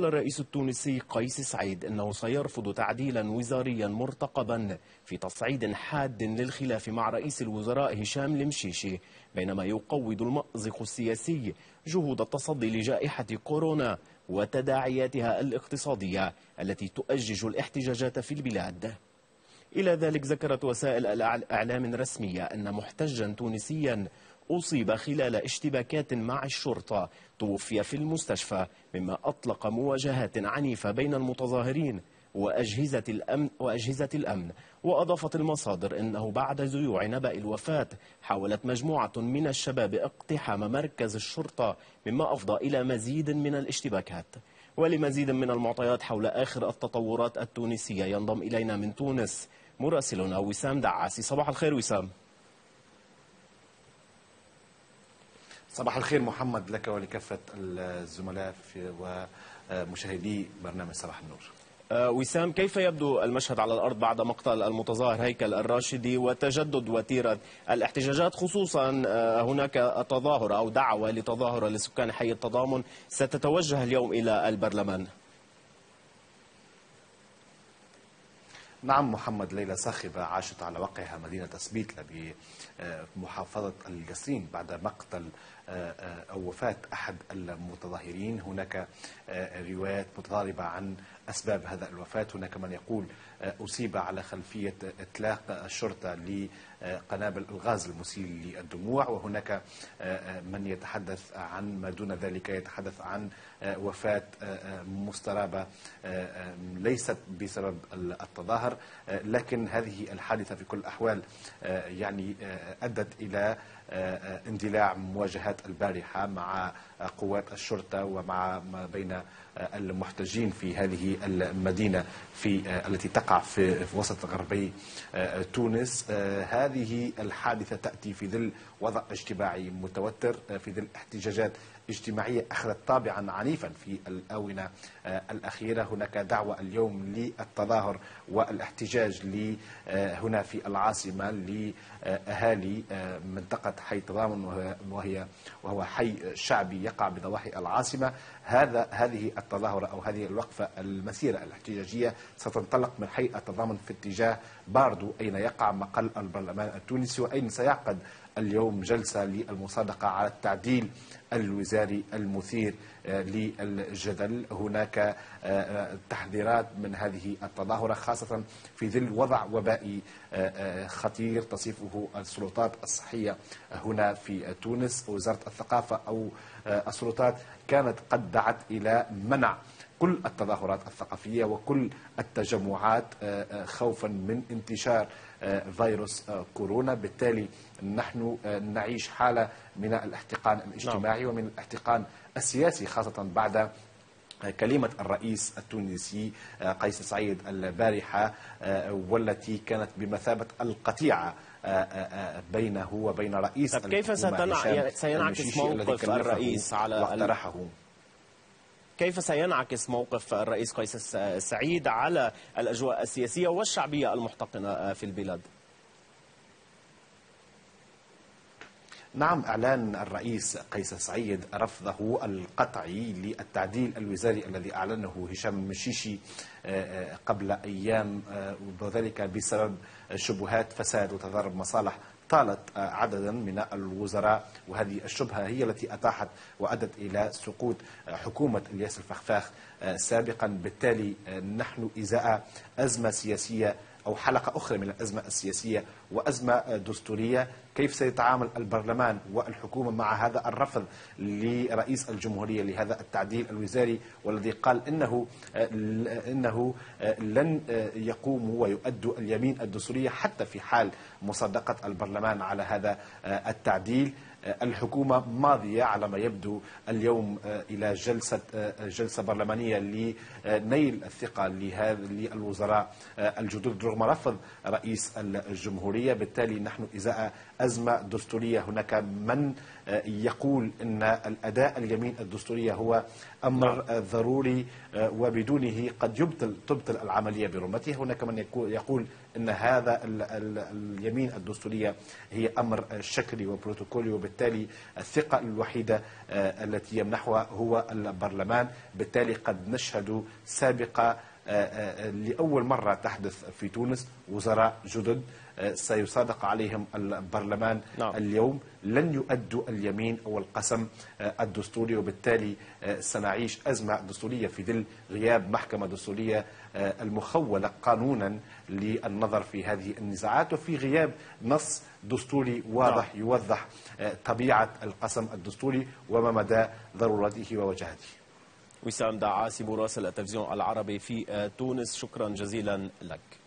قال الرئيس التونسي قيس سعيد إنه سيرفض تعديلا وزاريا مرتقبا في تصعيد حاد للخلاف مع رئيس الوزراء هشام المشيشي بينما يقوض المأزق السياسي جهود التصدي لجائحة كورونا وتداعياتها الاقتصادية التي تؤجج الاحتجاجات في البلاد. إلى ذلك ذكرت وسائل إعلام رسمية أن محتجا تونسيا أصيب خلال اشتباكات مع الشرطة. توفي في المستشفى مما أطلق مواجهات عنيفة بين المتظاهرين وأجهزة الأمن, وأجهزة الأمن. وأضافت المصادر أنه بعد زيوع نبأ الوفاة حاولت مجموعة من الشباب اقتحام مركز الشرطة مما أفضى إلى مزيد من الاشتباكات. ولمزيد من المعطيات حول آخر التطورات التونسية ينضم إلينا من تونس مراسلنا وسام دعاسي صباح الخير وسام. صباح الخير محمد لك ولكافة الزملاء ومشاهدي برنامج صباح النور. وسام كيف يبدو المشهد على الأرض بعد مقتل المتظاهر هيكل الراشدي وتجدد وتيرة الاحتجاجات خصوصا هناك تظاهر أو دعوة لتظاهرة لسكان حي التضامن ستتوجه اليوم إلى البرلمان؟ نعم محمد ليلى صاخبة عاشت على وقعها مدينة سبيتلا بمحافظة القصرين بعد مقتل أو وفاة أحد المتظاهرين. هناك روايات متضاربة عن أسباب هذا الوفاة. هناك من يقول أصيب على خلفية إطلاق الشرطة لقنابل الغاز المسيل للدموع. وهناك من يتحدث عن ما دون ذلك يتحدث عن وفاة مسترابة ليست بسبب التظاهر. لكن هذه الحادثة في كل الأحوال يعني أدت إلى اندلاع مواجهات البارحة مع قوات الشرطة ومع ما بين المحتجين في هذه المدينة في التي تقع في وسط غربي تونس. هذه الحادثة تأتي في ظل وضع اجتماعي متوتر في ظل احتجاجات اجتماعية أخذت طابعا عنيفا في الآونة الأخيرة. هناك دعوة اليوم للتظاهر والاحتجاج هنا في العاصمة لأهالي منطقة حي تضامن وهي وهو حي شعبي يقع بضواحي العاصمة. هذا هذه التظاهرة أو هذه الوقفة المسيرة الاحتجاجية ستنطلق من حي التضامن في اتجاه باردو أين يقع مقل البرلمان التونسي وأين سيعقد اليوم جلسة للمصادقة على التعديل الوزاري المثير للجدل. هناك تحذيرات من هذه التظاهرة خاصة في ظل وضع وبائي خطير تصفه السلطات الصحية هنا في تونس. وزارة الثقافة أو السلطات كانت قد دعت إلى منع كل التظاهرات الثقافية وكل التجمعات خوفا من انتشار فيروس كورونا. بالتالي نحن نعيش حالة من الاحتقان الاجتماعي ومن الاحتقان السياسي خاصة بعد كلمة الرئيس التونسي قيس سعيد البارحة والتي كانت بمثابة القطيعة بينه وبين رئيس طب كيف سينعكس موقف الرئيس على واقترحه؟ كيف سينعكس موقف الرئيس قيس سعيد على الأجواء السياسية والشعبية المحتقنة في البلاد؟ نعم إعلان الرئيس قيس سعيد رفضه القطعي للتعديل الوزاري الذي أعلنه هشام المشيشي قبل أيام وذلك بسبب شبهات فساد وتضارب مصالح طالت عددا من الوزراء وهذه الشبهة هي التي أتاحت وأدت إلى سقوط حكومة الياس الفخفاخ سابقا. بالتالي نحن إزاء أزمة سياسية أو حلقة أخرى من الأزمة السياسية وأزمة دستورية كيف سيتعامل البرلمان والحكومة مع هذا الرفض لرئيس الجمهورية لهذا التعديل الوزاري والذي قال إنه إنه لن يقوموا ويؤدوا اليمين الدستورية حتى في حال مصادقة البرلمان على هذا التعديل. الحكومة ماضية على ما يبدو اليوم إلى جلسة جلسة برلمانية لنيل الثقة للوزراء الجدد. رغم رفض رئيس الجمهورية بالتالي نحن إزاء أزمة دستورية. هناك من يقول أن الأداء اليمين الدستورية هو أمر ضروري وبدونه قد يبطل تبطل العملية برمتها هناك من يقول أن هذا اليمين الدستورية هي أمر شكلي وبروتوكولي وبالتالي الثقة الوحيدة التي يمنحها هو البرلمان. بالتالي قد نشهد سابقة لأول مرة تحدث في تونس وزراء جدد سيصادق عليهم البرلمان نعم. اليوم لن يؤدوا اليمين أو القسم الدستوري وبالتالي سنعيش أزمة دستورية في ظل غياب محكمة دستورية المخولة قانونا للنظر في هذه النزاعات وفي غياب نص دستوري واضح نعم. يوضح طبيعة القسم الدستوري وما مدى ضرورته ووجهته وسام دعاسي مراسل التلفزيون العربي في تونس. شكرا جزيلا لك.